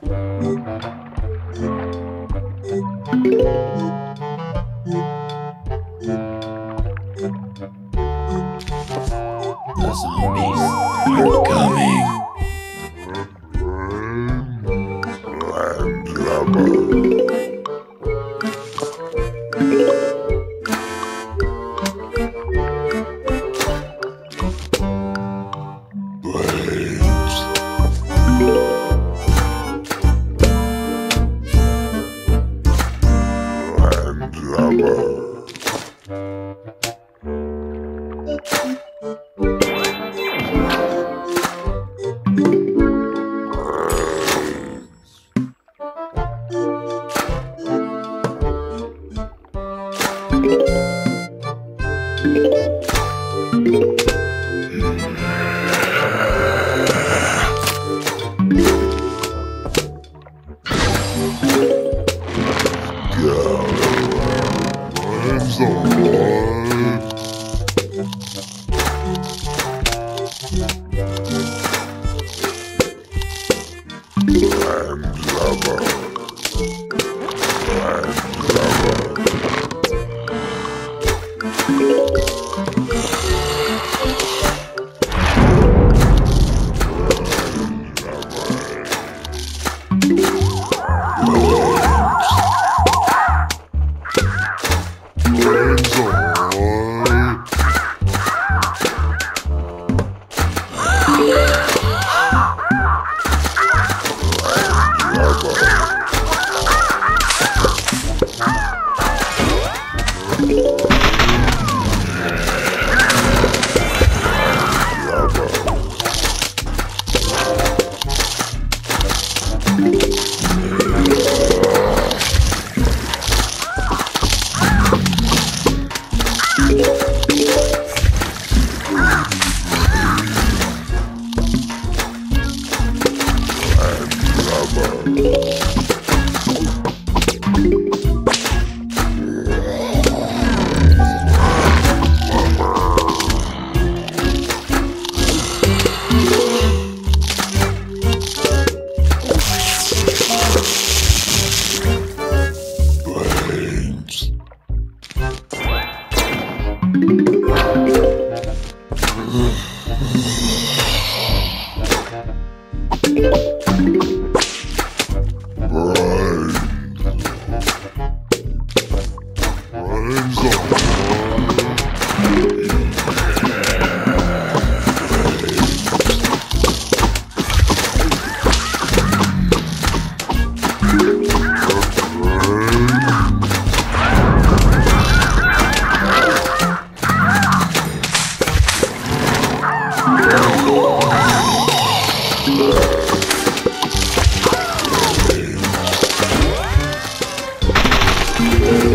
The zombies are coming. lover. games alive. I'm clever. Yeah. Thank